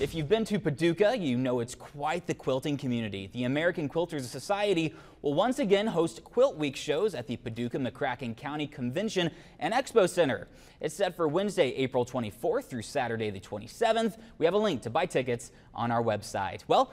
If you've been to Paducah, you know it's quite the quilting community. The American Quilters Society will once again host Quilt Week shows at the Paducah McCracken County Convention and Expo Center. It's set for Wednesday, April 24th through Saturday the 27th. We have a link to buy tickets on our website. Well,